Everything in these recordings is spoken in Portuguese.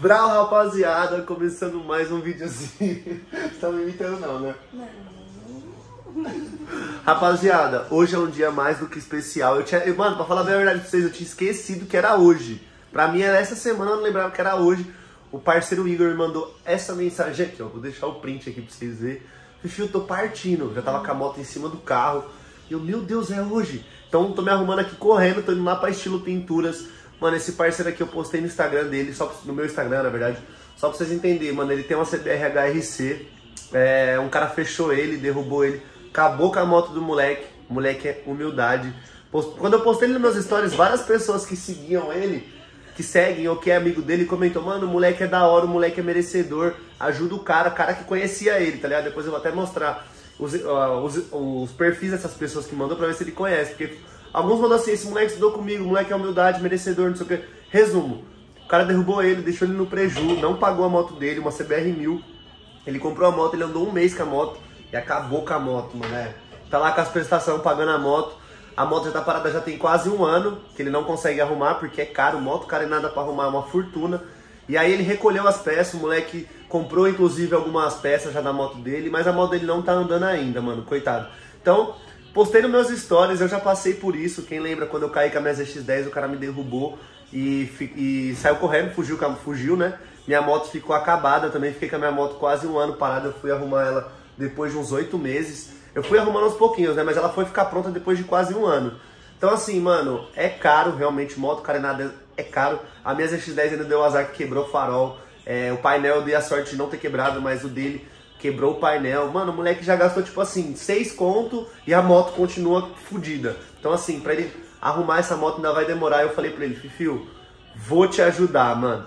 Brau, rapaziada, começando mais um videozinho. Você tá me imitando não, né? Não. Rapaziada, hoje é um dia mais do que especial. Eu tinha, eu- mano, pra falar a verdade pra vocês, eu tinha esquecido que era hoje. Pra mim era essa semana, eu não lembrava que era hoje. O parceiro Igor me mandou essa mensagem aqui, ó. Vou deixar o print aqui pra vocês verem. Fifi, eu tô partindo. Já tava com a moto em cima do carro. E eu, meu Deus, é hoje. Então tô me arrumando aqui correndo, tô indo lá pra estilo pinturas. Mano, esse parceiro aqui eu postei no Instagram dele, só no meu Instagram, na verdade. Só pra vocês entenderem, mano. Ele tem uma CBR HRC. É, um cara fechou ele, derrubou ele, acabou com a moto do moleque. Moleque é humildade. Post- Quando eu postei ele nos meus stories, várias pessoas que seguiam ele, que seguem ou que é amigo dele, comentou: Mano, o moleque é da hora, o moleque é merecedor, ajuda o cara, cara que conhecia ele, tá ligado? Depois eu vou até mostrar os, ah, os, os perfis dessas pessoas que mandou pra ver se ele conhece. Porque alguns mandam assim: Esse moleque estudou comigo, moleque é humildade, merecedor, não sei o que. Resumo: o cara derrubou ele, deixou ele no preju, não pagou a moto dele, uma CBR 1000. Ele comprou a moto, ele andou um mês com a moto e acabou com a moto, mano. Tá lá com as prestações pagando a moto. A moto já tá parada já tem quase um ano, que ele não consegue arrumar, porque é caro, moto cara é nada pra arrumar, é uma fortuna. E aí ele recolheu as peças, o moleque comprou inclusive algumas peças já da moto dele, mas a moto dele não tá andando ainda, mano, coitado. Então, postei nos meus stories, eu já passei por isso. Quem lembra quando eu caí com a minha ZX10, o cara me derrubou e, e saiu correndo, fugiu, fugiu, né? Minha moto ficou acabada também, fiquei com a minha moto quase um ano parada, eu fui arrumar ela depois de uns oito meses. Eu fui arrumando aos pouquinhos, né? Mas ela foi ficar pronta depois de quase um ano. Então assim, mano, é caro realmente, moto carenada é caro. A minha ZX10 ainda deu azar que quebrou o farol. É, o painel dei a sorte de não ter quebrado, mas o dele quebrou o painel. Mano, o moleque já gastou tipo assim, seis conto e a moto continua fodida. Então assim, pra ele arrumar essa moto ainda vai demorar. Eu falei pra ele, Fifio, vou te ajudar, mano.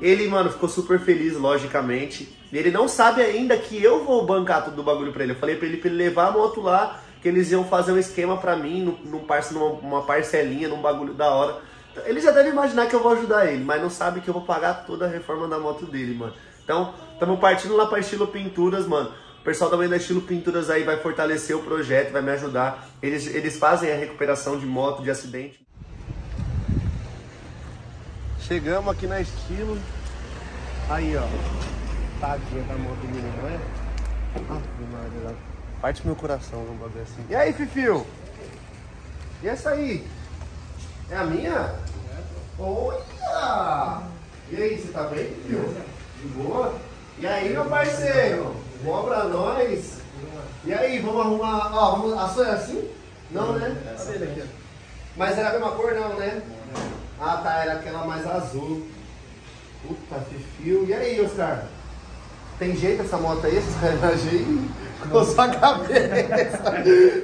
Ele, mano, ficou super feliz, logicamente. Ele não sabe ainda que eu vou bancar todo o bagulho pra ele. Eu falei pra ele pra ele levar a moto lá, que eles iam fazer um esquema pra mim, num, num parce, numa uma parcelinha, num bagulho da hora. Ele já deve imaginar que eu vou ajudar ele, mas não sabe que eu vou pagar toda a reforma da moto dele, mano. Então, estamos partindo lá pra estilo pinturas, mano. O pessoal também da Estilo Pinturas aí vai fortalecer o projeto, vai me ajudar. Eles, eles fazem a recuperação de moto, de acidente. Chegamos aqui na Estilo. Aí, ó. Tadinha da moto do menino, não é? Maria, Parte meu coração, um bagulho assim. E aí, Fifio? E essa aí? É a minha? Olha! E aí, você tá bem, Fifio? De boa? E aí, meu parceiro? Bom pra nós? E aí, vamos arrumar... Ó, vamos... a sua é assim? Não, né? Aqui, ó? Mas era a mesma cor, não, né? Ah, tá, era aquela mais azul. Puta, fifio. E aí, Oscar? Tem jeito essa moto aí, essas carenagens aí? Coça a cabeça.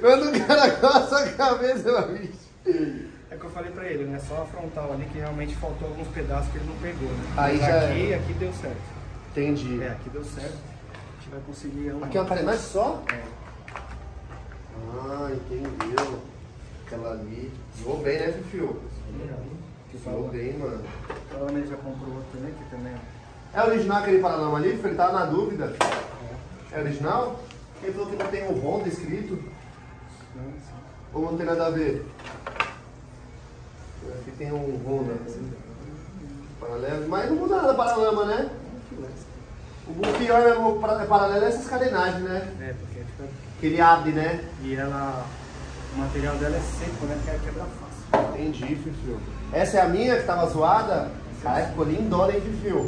Quando o cara coça a cabeça, meu bicho. É que eu falei pra ele, né? Só a frontal ali que realmente faltou alguns pedaços que ele não pegou, né? Aí Mas já aqui, aqui deu certo. Entendi. É, aqui deu certo. A gente vai conseguir. Aqui é uma carenagem só? É. Ah, entendeu. Aquela ali. Voou bem, né, Voou falou. bem, mano. A Ana já comprou outro também, que também ó. É original aquele Paranama ali? Ele tava na dúvida. É original? Ele falou que não tem o Honda escrito. Não, sim. Ou não tem nada a ver? Aqui tem um Honda. Paralelo. Mas não muda nada paralama, né? O pior mesmo para- paralelo é essas carenagens, né? É, porque fica. Que ele abre, né? E ela. O material dela é seco, né? Que ela quebra fácil. Entendi, Fifio. Essa é a minha que tava zoada? Cara, ficou lindona, hein, Fifio?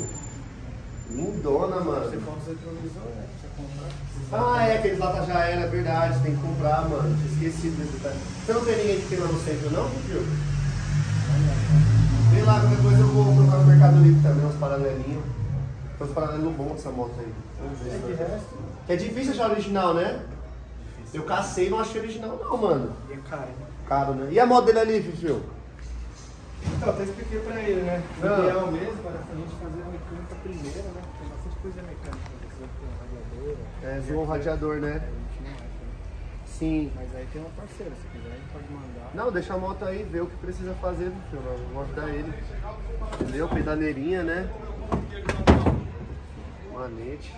Lindona, Você mano. compra os retrovisores, né? Você comprar. Ah, é, aqueles lata já era, é verdade, tem que comprar, mano. Tinha esquecido desse detalhe. Você não tem ninguém que tem lá no centro, não, Fifio? Vem lá, qualquer coisa eu vou procurar no Mercado Livre também, uns paralelinhos. Tem uns paralelos bons dessa moto aí. Vamos ver. E de né? resto, É difícil achar original, né? Eu cacei e não achei original, não, mano. e é caro. né? Caro, né? E a moto dele ali, Fifio? Então, até expliquei pra ele, né? O Ah. ideal mesmo para a gente fazer a mecânica primeiro, né? Tem bastante coisa mecânica, precisa ter um radiador. É, zoou um radiador, É, né? acha, né? Sim. Mas aí tem uma parceira, se quiser a gente pode mandar. Não, deixa a moto aí, ver o que precisa fazer, Fifio. Eu vou ajudar ele. Entendeu? Pedaleirinha, né? Manete.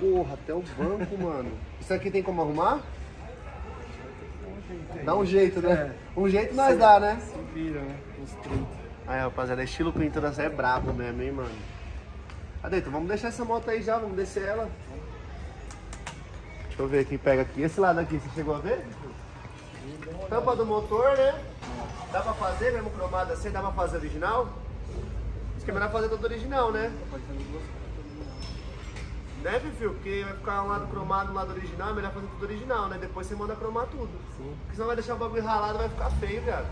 Porra, até o banco, mano. Isso aqui tem como arrumar? Dá um jeito, né? Um jeito nós dá, né? Se vira, né? Os 30. Aí, rapaziada, estilo pintura é brabo mesmo, hein, mano. Cadê? Então vamos deixar essa moto aí já, vamos descer ela. Deixa eu ver quem pega aqui. Esse lado aqui, você chegou a ver? Tampa do motor, né? Dá pra fazer mesmo cromado assim? Dá pra fazer original? Que é melhor fazer todo original, né? Né, Fifio? Porque vai ficar um lado cromado, um lado original, é melhor fazer tudo original, né? Depois você manda cromar tudo. Sim. Porque senão vai deixar o bagulho ralado, vai ficar feio, viado.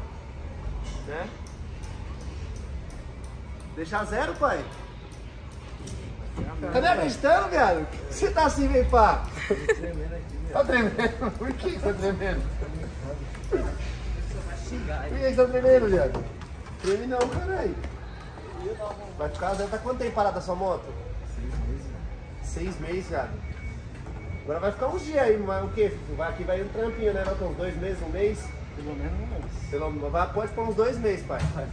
Né? Deixar zero, pai? Tá nem acreditando, viado? Por que Você tá assim, vem pá? Tremendo aqui. Tá tremendo? Por que você tá tremendo? Por que você tá tremendo, viado? Treme não, caralho. Vai ficar zero. Tá quanto tempo parada a sua moto? Seis meses, viado. Agora vai ficar uns dias aí, mas o filho? Vai, aqui vai um trampinho, né? Vai uns dois meses, um mês? Pelo menos um mês. Pelo, vai, pode pôr uns dois meses, pai. Mano.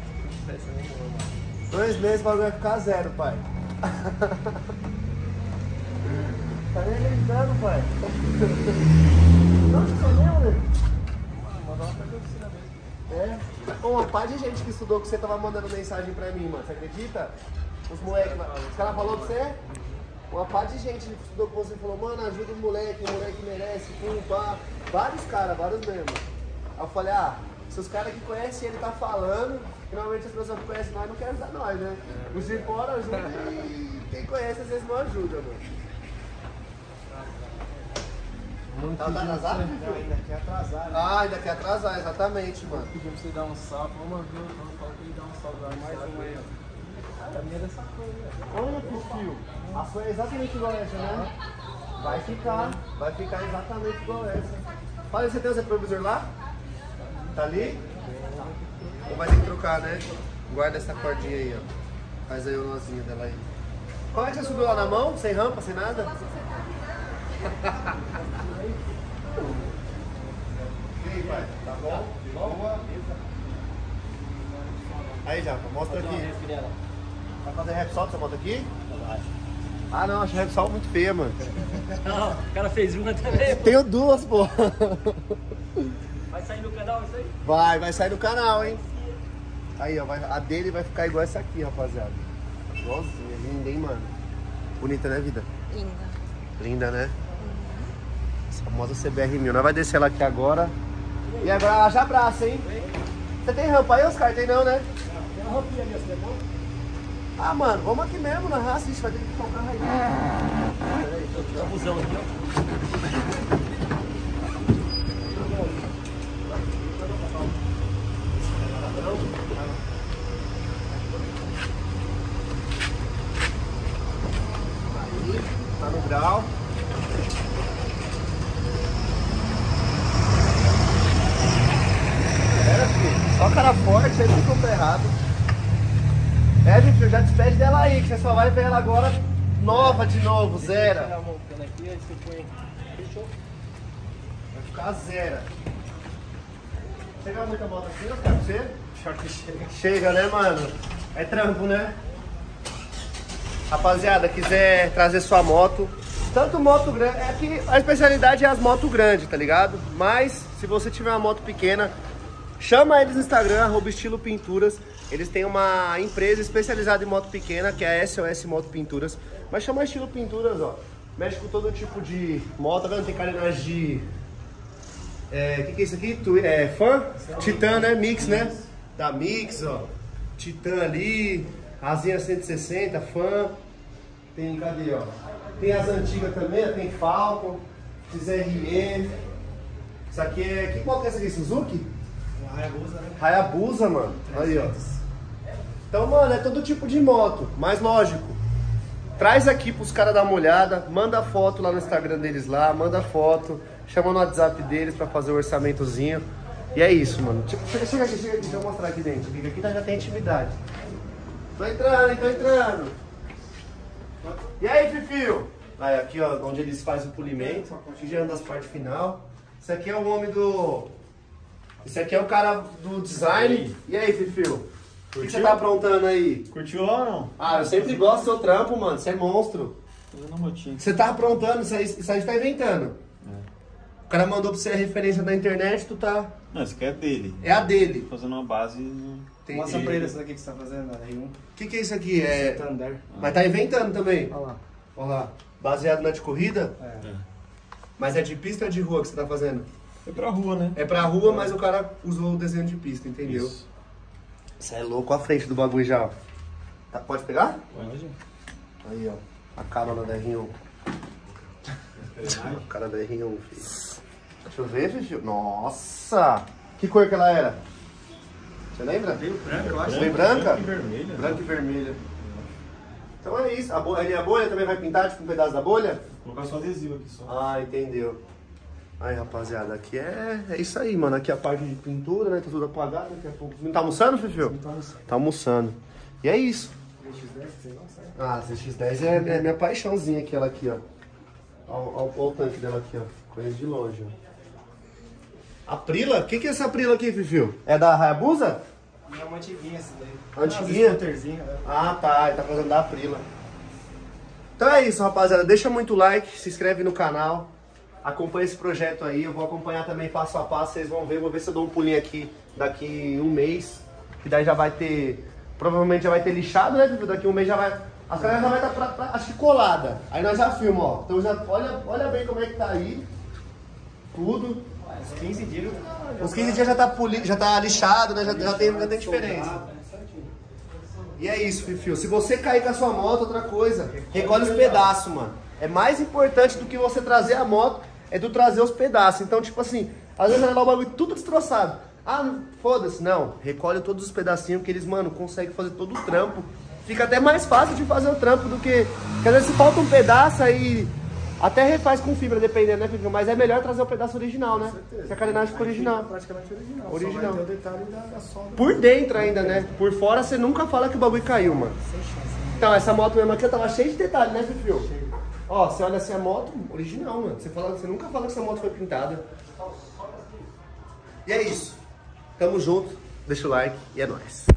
Dois meses o bagulho vai ficar zero, pai. tá nem acreditando, pai. Não, você mesmo, né? Mandar uma patrocina mesmo. É. Pô, uma par de gente que estudou que você tava mandando mensagem pra mim, mano. Você acredita? Os moleques, os caras falaram pra você? Uma par de gente que estudou com você falou, mano, ajuda o moleque, o moleque merece, pum, pá. Vários caras, vários mesmo. Aí eu falei, ah, se os caras que conhecem ele tá falando, finalmente as pessoas que conhecem nós não querem ajudar nós, né? Os de fora ajudam e quem conhece às vezes não ajuda, mano. Tá, tá atrasado? Não, ainda quer atrasar, né? Ah, ainda quer atrasar, exatamente, mano. Pedimos pra você dar um salve. Vamos ver, vamos falar pra ele dar um salve lá. Mais uma aí, ó. A minha é dessa cor, né? Olha que fio. A sua é exatamente igual a essa, né? Vai ficar, vai ficar exatamente igual a essa. Fala, você tem o retrovisor lá? Tá ali? Ou vai ter que trocar, né? Guarda essa cordinha aí, ó. Faz aí o nozinho dela aí. Como é que você subiu lá na mão? Sem rampa, sem nada? E aí, pai? Tá bom? Boa? Aí, Japa, mostra aqui. Vai fazer Repsol essa moto aqui? Ah não, acho Repsol muito feia, mano. Não, o cara fez uma também. Tenho duas, pô. Vai sair no canal isso aí? Vai, vai sair do canal, hein? Aí, ó, vai- a dele vai ficar igual essa aqui, rapaziada. Igualzinha, linda, hein, mano? Bonita, né, vida? Linda. Linda, né? Essa moto CBR 1000. Nós vai descer ela aqui agora. E agora haja abraço, hein? Você tem rampa aí, Oscar? Tem não, né? Tem uma roupinha ali, você não? Ah, mano, vamos aqui mesmo na raça. Ixi, vai ter que carro aí. Peraí, tô com a busão aqui, ó. Tá no grau. Era, filho. Só cara forte, aí não compra errado. É, meu filho, já despede dela aí, que você só vai ver ela agora nova de novo, zero. Fechou? Vai ficar zero. Chega muita moto aqui, Oscar, pra você? Pior que chega. Chega, né, mano? É trampo, né? Rapaziada, quiser trazer sua moto, tanto moto grande, é que a especialidade é as motos grandes, tá ligado? Mas se você tiver uma moto pequena, chama eles no Instagram, arroba estilo pinturas. Eles têm uma empresa especializada em moto pequena, que é a SOS Moto Pinturas. Mas chama estilo pinturas, ó. Mexe com todo tipo de moto, tá vendo? Tem carenagem de é, o que, que é isso aqui? Tu, é, fã? Titã, né? Mix, né? Da Mix, ó. Titã ali, Azinha 160, fã. Tem, cadê, ó? Tem as antigas também, tem Falcon, XRE. Isso aqui é. Que moto é essa aqui? Suzuki? Hayabusa, né? Hayabusa, mano. Aí, ó. Então, mano, é todo tipo de moto. Mas lógico, traz aqui pros caras dar uma olhada, manda foto lá no Instagram deles lá, manda foto, chama no WhatsApp deles pra fazer o orçamentozinho. E é isso, mano. Chega, chega aqui, chega aqui, deixa eu mostrar aqui dentro. Fica aqui já tem intimidade. Tô entrando, hein, tô entrando. E aí, Fifio? Aí, aqui, ó, onde eles fazem o polimento, aqui as partes final. Esse aqui é o homem do. Esse aqui é o cara do design. E aí, Fifio? O que você tá aprontando aí? Curtiu ou não? Ah, eu sempre gosto do seu trampo, mano. Você é monstro. Fazendo motinho. Você tá aprontando, isso aí, isso aí você tá inventando. É. O cara mandou pra você a referência da internet, tu tá. Não, isso aqui é dele. É a dele. Tô fazendo uma base. Tem- Mostra pra ele essa daqui que você tá fazendo, a R1. O que, que é isso aqui? É... Santander. Mas tá inventando também. Olha lá. Olha lá. Baseado na de corrida? É. Mas é de pista ou de rua que você tá fazendo? É pra rua, né? É pra rua, mas o cara usou o desenho de pista, entendeu? Isso. Você é louco à frente do bagulho já, ó. Tá, pode pegar? Pode. Aí, ó. A carona da R1. A cara da R1, filho. Deixa eu ver, filho. Nossa! Que cor que ela era? Você lembra? Veio branco, eu acho. Bem branca? e vermelha. Branca e vermelha. Então é isso. A, bo... a bolha também vai pintar tipo um pedaço da bolha? Vou colocar só adesivo aqui só. Ah, entendeu. Aí, rapaziada, aqui é, é isso aí, mano. Aqui é a parte de pintura, né? Tá tudo apagado. Daqui a pouco. Não tá almoçando, Fifio? Não sei. Tá almoçando. E é isso. X10, sei lá, sabe? Ah, a CX10 é, é minha paixãozinha, aquela aqui, ó. Olha o tanque dela aqui, ó. Conheço de longe, ó. A Prila? O que, que é essa Prila aqui, Fifio? É da Hayabusa? É uma antiguinha essa daí. Antiguinha? Ah, né? Ah, tá. Ele tá fazendo da Aprila. Então é isso, rapaziada. Deixa muito like, se inscreve no canal. Acompanha esse projeto aí. Eu vou acompanhar também passo a passo. Vocês vão ver. Vou ver se eu dou um pulinho aqui daqui um mês. Que daí já vai ter... Provavelmente já vai ter lixado, né? Daqui um mês já vai... As caras já vai estar, pra, pra- acho que colada. Aí nós já filmamos, ó. Então já... Olha, olha bem como é que tá aí. Tudo. Uns 15 dias. Os 15 dias já tá, poli... já tá lixado, né? Já, já, tem, já tem diferença. E é isso, Fifio. Se você cair com a sua moto, outra coisa, recolhe os pedaços, mano. É mais importante do que você trazer a moto, é tu trazer os pedaços. Então, tipo assim, às vezes vai lá o bagulho tudo destroçado. Ah, foda-se. Não, recolhe todos os pedacinhos que eles, mano, conseguem fazer todo o trampo. Fica até mais fácil de fazer o trampo do que. Porque às vezes se falta um pedaço aí. Até refaz com fibra, dependendo, né, Fifio? Mas é melhor trazer o pedaço original, né? Que a carenagem fica original. Praticamente original. Original. O detalhe da, da solda. Por dentro ainda, né? Por fora você nunca fala que o bagulho caiu, mano. Sem chance. né? Então, essa moto mesmo aqui tava cheia de detalhes, né, Fifio? Ó, você olha assim a moto, original, mano. Você, fala, você nunca fala que essa moto foi pintada. E é isso. Tamo junto. Deixa o like e é nóis.